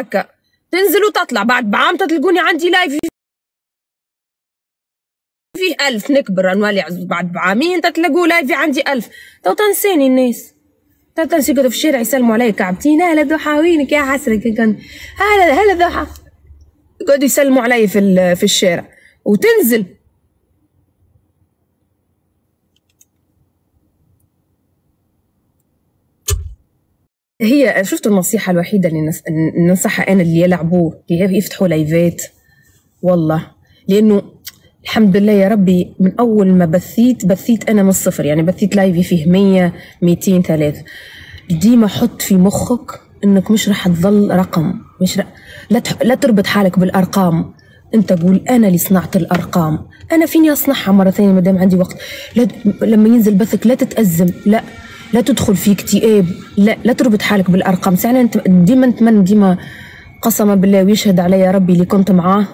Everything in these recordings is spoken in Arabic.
هكا. تنزل وتطلع. بعد بعام تلقوني عندي live فيه ألف. نكبر نولي بعد بعامين تتلقوا لايفي عندي ألف. تو تنسيني الناس. تو تنسي في الشارع يسلموا علي كعبتين هلا ضحى وينك يا حسرة هلا هلا ضحى يقعدوا يسلموا علي في في الشارع. وتنزل. هي شفت النصيحة الوحيدة اللي ننصحها أنا اللي يلعبوا اللي يفتحوا لايفات والله. لأنه الحمد لله يا ربي من أول ما بثيت بثيت أنا من الصفر يعني بثيت لايفي فيه مية ميتين ثلاثة ديما حط في مخك إنك مش راح تظل رقم مش رح... لا تح... لا تربط حالك بالأرقام. أنت قول أنا اللي صنعت الأرقام. أنا فيني أصنعها مرة ثانية ما دام عندي وقت؟ لا لما ينزل بثك لا تتأزم لا. لا تدخل في اكتئاب لا لا تربط حالك بالأرقام. ساعه ديما نتمنى ديما قسما بالله ويشهد علي ربي اللي كنت معاه؟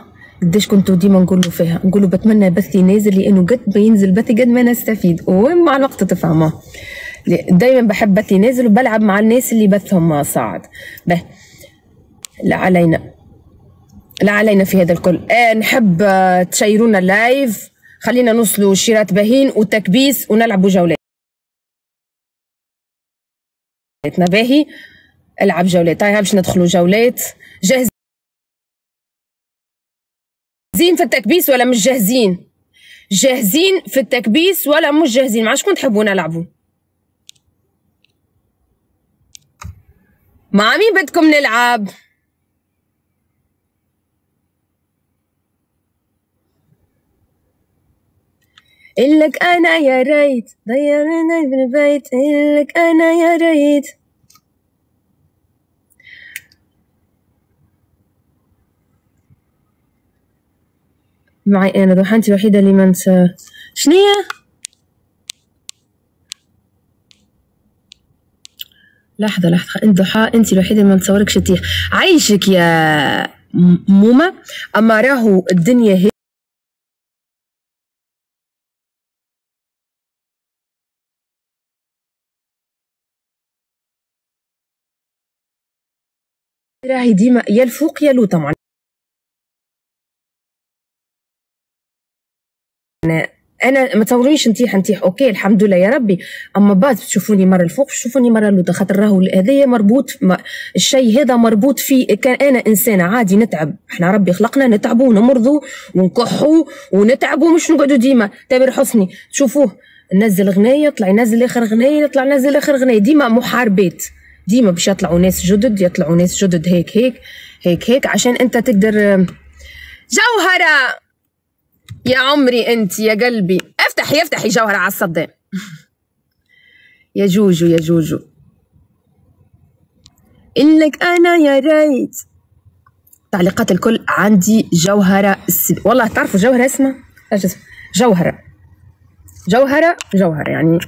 قديش كنتوا ديما نقولوا فيها؟ نقولوا بتمنى بثي نازل لأنه قد ما ينزل بثي قد ما نستفيد. ومع الوقت تفهمه؟ دايما بحب بثي نازل وبلعب مع الناس اللي بثهم صاعد به. لا علينا. لا علينا في هذا الكل. آه نحب آه تشيرونا اللايف خلينا نوصلوا شيرات باهين وتكبيس ونلعبوا جولات. باهي. العب جولات هاي باش ندخلوا جولات جاهزين في التكبيس ولا مش جاهزين؟ جاهزين في التكبيس ولا مش جاهزين؟ مع شكون تحبوا نلعبوا. مع مين بدكم نلعب؟ إلك أنا يا ريت ضيعنا بالبيت إلك أنا يا ريت. معي أنا ضحانتي الوحيدة اللي ما ننسى شنية لحظة لحظة. أنت ضحى انت الوحيدة اللي ما نتصوركش تيح. عايشك يا موما أما راهو الدنيا هي راهي ديما يا الفوق يا لو طبعا أنا أنا ما تصوريش نتيح نتيح. أوكي الحمد لله يا ربي. أما بعد تشوفوني مرة الفوق تشوفوني مرة اللوطه خاطر راهو هذايا مربوط الشيء هذا مربوط في كان أنا انسانه عادي نتعب. إحنا ربي خلقنا نتعبوا ونمرضوا ونكحوا ونتعبوا مش نقعدوا ديما. تامر حسني تشوفوه. نزل غناية يطلع ينزل آخر غناية يطلع نزل آخر غناية. ديما محاربات. ديما باش يطلعوا ناس جدد يطلعوا ناس جدد هيك هيك هيك هيك عشان أنت تقدر جوهرة. يا عمري أنت يا قلبي. افتحي افتحي جوهره على الصدام. يا جوجو يا جوجو. إنك أنا يا ريت. تعليقات الكل عندي جوهرة السب... والله تعرفوا جوهرة اسمها؟ جوهرة. جوهرة جوهرة يعني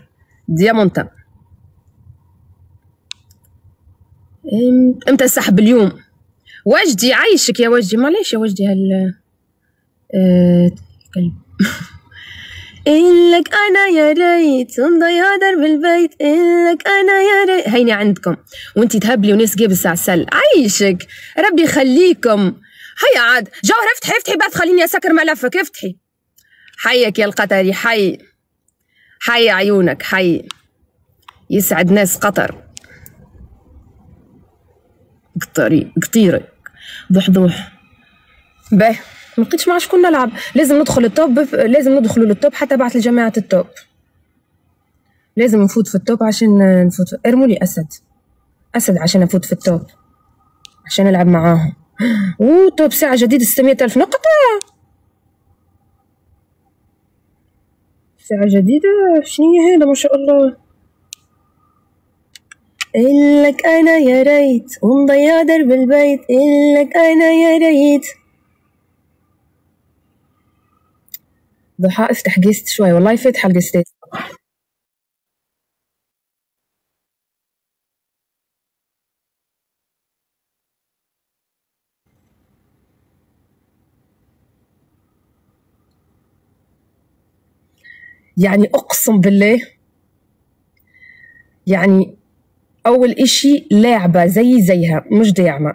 ديامونتا أمتى السحب اليوم وجدي عايشك يا وجدي. معليش يا وجدي هال أه... إلك أنا يا ريت نضيع درب البيت إلك أنا يا ريت. هيني عندكم. وانتي تهبلي وناس جيب الساعة السل. عيشك ربي يخليكم. هيا عاد. جوهر افتحي افتحي. بعد خليني أسكر ملفك. افتحي. حيك يا القطري. حي. حي عيونك. حي. يسعد ناس قطر. قطري قطيرك ضح ضوح. به ما لقيتش مع شكون نلعب. لازم ندخل ال top لازم ندخلوا لل top حتى بعد لجماعة ال top. لازم نفوت في ال top عشان نفوت. ارموا لي أسد. أسد عشان أفوت في ال top. عشان ألعب معاهم. أوه top ساعة جديدة 600 ألف نقطة. ساعة جديدة شنو هذا؟ ما شاء الله. إلك أنا يا ريت ونضيع درب البيت إلك أنا يا ريت ضحى افتح جيست شوي والله فاتحة الجيستات يعني أقسم بالله يعني أول إشي لاعبة زي زيها مش داعمة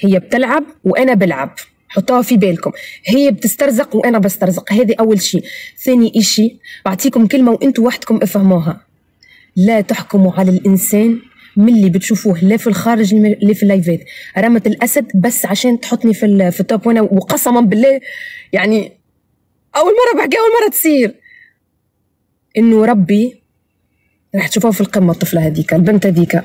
هي بتلعب وأنا بلعب. حطوها في بالكم. هي بتسترزق وأنا بسترزق. هذه أول شيء ثاني إشي بعطيكم كلمة وأنتم وحدكم افهموها. لا تحكموا على الإنسان من اللي بتشوفوه لا في الخارج لا في اللايفات رمت الأسد بس عشان تحطني في في التوب وأنا وقسما بالله يعني أول مرة بحكي أول مرة تصير. إنه ربي راح تشوفوها في القمة الطفلة هذيك البنت هذيك.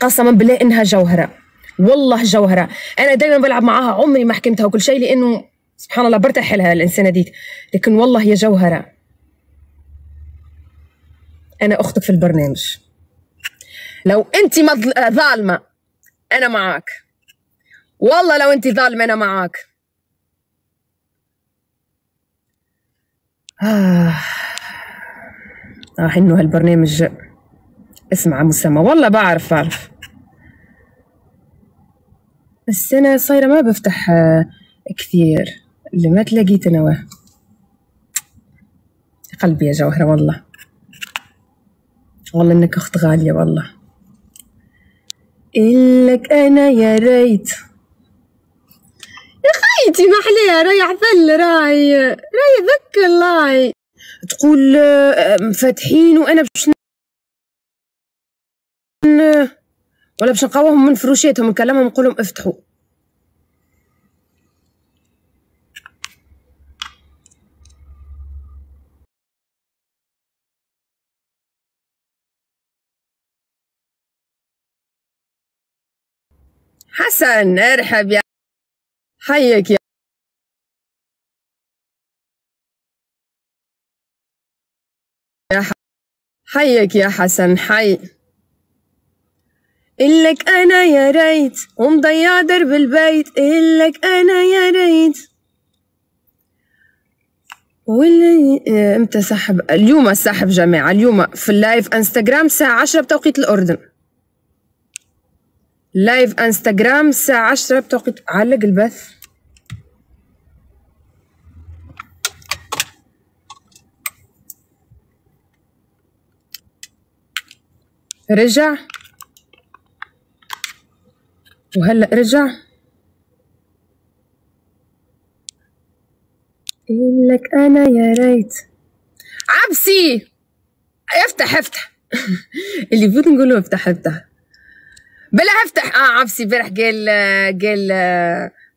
قسما بالله إنها جوهرة. والله جوهرة. أنا دائما بلعب معاها عمري ما حكمتها وكل شيء لأنه سبحان الله برتاح لها الانسانه ديك لكن والله هي جوهرة. أنا أختك في البرنامج. لو أنت ظالمة أنا معاك. والله لو أنت ظالمة أنا معاك. آه. آه إنه هالبرنامج اسمع مسمى والله بعرف بعرف. بس أنا صايرة ما بفتح آه، كثير. اللي ما تلاقيت أنا قلبي يا جوهرة والله. والله إنك أخت غالية والله. إلك أنا يا ريت. يا خيتي ما حليها راي عفل راي. راي ذك الله تقول آه، فاتحين وأنا باش ولا باش نقوهم من فروشيتهم نكلمهم نقول لهم افتحوا. حسن ارحب يا حيك يا حيك يا حسن حي. إلك أنا يا ريت ومضيع درب البيت. إلك أنا يا ريت. واللي إمتى سحب اليوم سحب جماعة اليوم في اللايف إنستغرام الساعة عشرة بتوقيت الأردن. لايف إنستغرام الساعة عشرة بتوقيت علق البث. رجع. وهلأ رجع. لك أنا يا ريت. عبسي! افتح افتح. اللي بفوت نقول له افتح افتح. بلا افتح. آه عبسي امبارح قال قال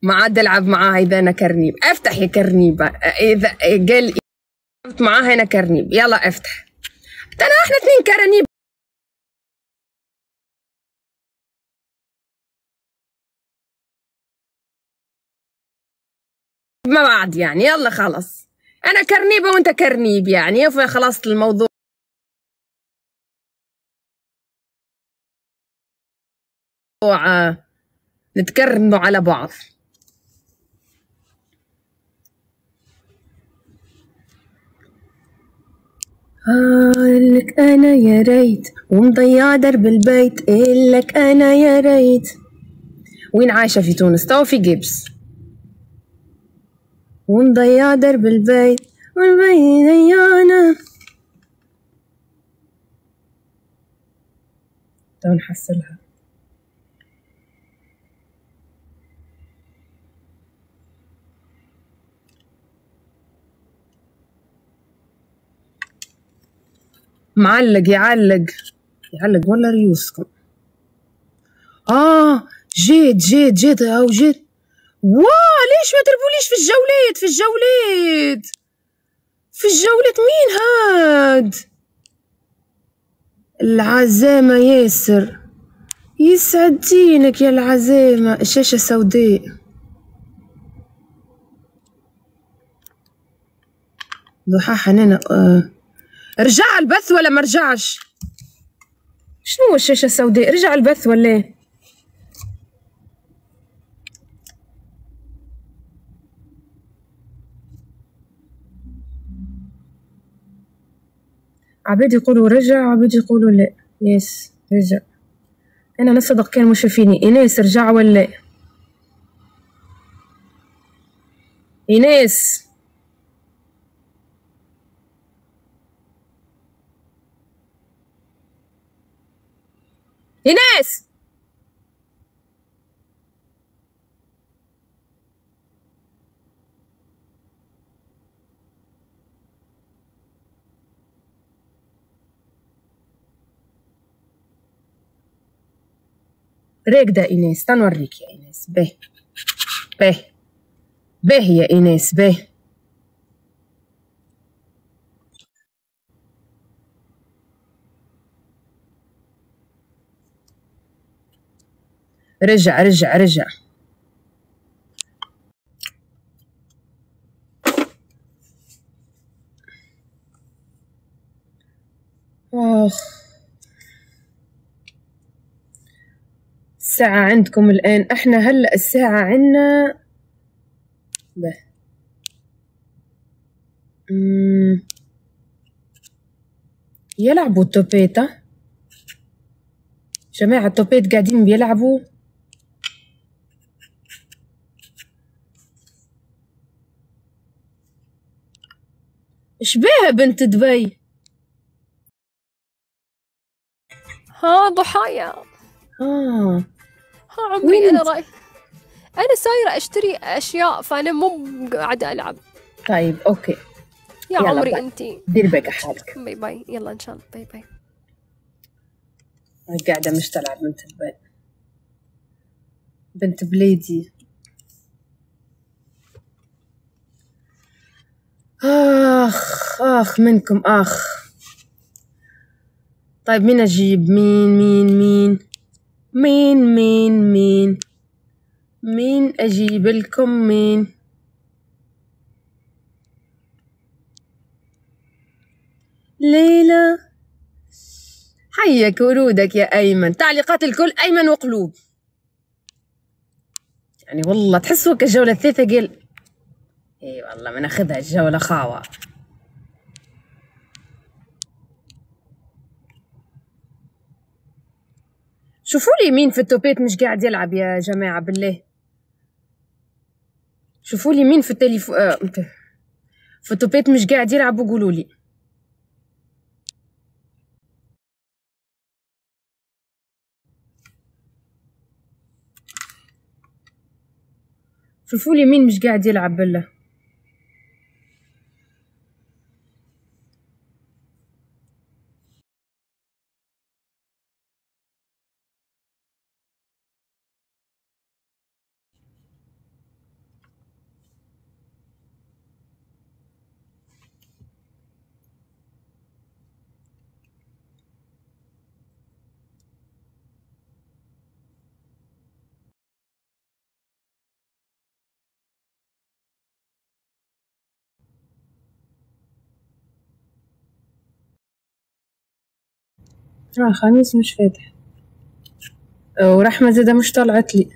ما عاد ألعب معاها إذا أنا كرنيب. افتح يا كرنيبه إذا قال معاها أنا كرنيب. يلا افتح. انا إحنا اثنين كرنيب. ما بعد يعني يلا خلص أنا كرنيبة وأنت كرنيب يعني فخلصت الموضوع. نتكرموا على بعض. لك أنا يا ريت ومضيع درب البيت لك أنا يا ريت. وين عايشة في تونس؟ تو في جيبس. ونضيع درب البيت والبيت ديانا تو نحصلها. معلق يعلق. يعلق ولا ريوسكم؟ آه جيت جيت جيت أو جيت. واه ليش ما تربوليش في الجولات؟ في الجولات. في الجولات مين هاد؟ العزامة ياسر. يسعد دينك يا العزامة الشاشة سوداء. ضحى حنانة آه. رجع البث ولا ما رجعش شنو الشاشة السوداء؟ رجع البث ولا إيه؟ عبيد يقولوا رجع عبيد يقولوا لا. يس رجع. أنا نصدق كان مش فيني. ايناس رجع ولا؟ ايناس ايناس راكدة إيناس تنوريك يا إيناس به به به يا إيناس به رجع رجع رجع آخ الساعة عندكم الآن. إحنا هلأ الساعة عنا به. يلعبوا التوبيت ها؟ جماعة التوبيت قاعدين بيلعبوا. إيش بيها بنت دبي؟ ها ضحايا. آه. ها عمري أنا أنت؟ رايح أنا سايرة أشتري أشياء فأنا مو قاعدة ألعب. طيب okay. يا يلا عمري bye. أنتي. دير بالك حالك. bye bye. يلا إن شاء الله. bye bye. قاعدة مش تلعب بنت دبي بنت بليدي. آخ آخ منكم آخ. طيب مين أجيب؟ مين مين مين؟ مين مين مين؟ مين أجيب لكم مين؟ ليلى. حيك ورودك يا أيمن. تعليقات الكل أيمن وقلوب. يعني والله تحسوا كالجولة الثالثة قل. إي والله بناخذها الجولة خاوة. شوفوا لي مين في التوبيت مش قاعد يلعب يا جماعة بالله. شوفوا لي مين في التليفون آه في التوبيت مش قاعد يلعب وقولوا لي. شوفوا لي مين مش قاعد يلعب بالله. آه خميس مش فاتح ورحمة زادة مش طلعت لي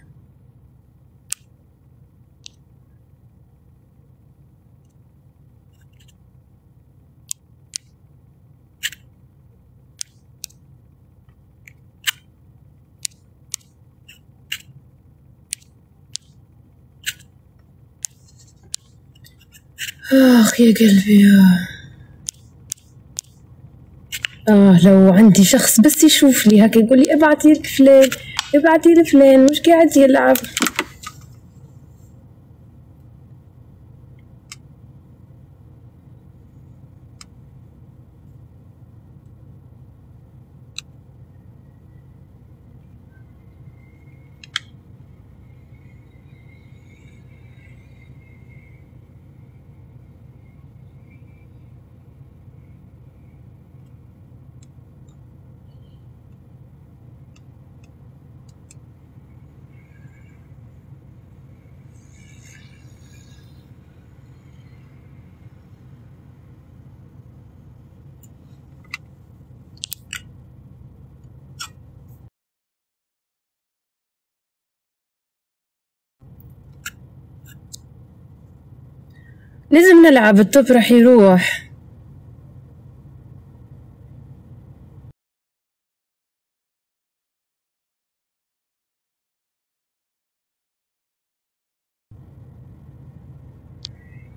آخ يا قلبي آه. آه لو عندي شخص بس يشوف لي هكا يقول لي ابعتي لك فلان ابعتي لفلان مش قاعد يلعب. لازم نلعب التوب راح يروح.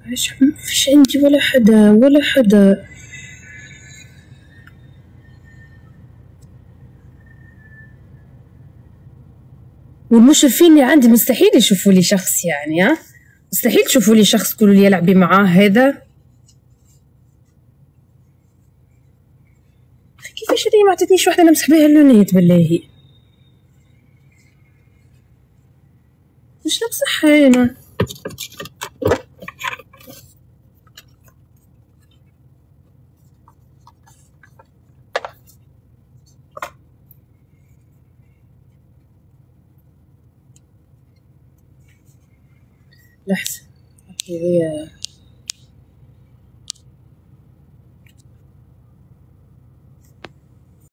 إيش مفيش عندي ولا حدا ولا حدا. والمشرفين اللي عندي مستحيل يشوفوا لي شخص يعني ها؟ مستحيل تشوفوا لي شخص كل اللي لعبي معاه هذا. كيفاش هذه ما عطيتنيش وحده نمسح بها اللونيت بالله. مش نفس أنا؟ هي